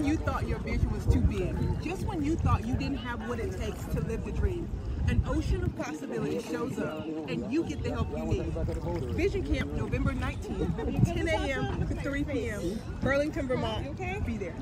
when you thought your vision was too big, just when you thought you didn't have what it takes to live the dream, an ocean of possibilities shows up and you get the help you need. Vision Camp, November 19th, 10 a.m. to 3 p.m., Burlington, Vermont. Be there.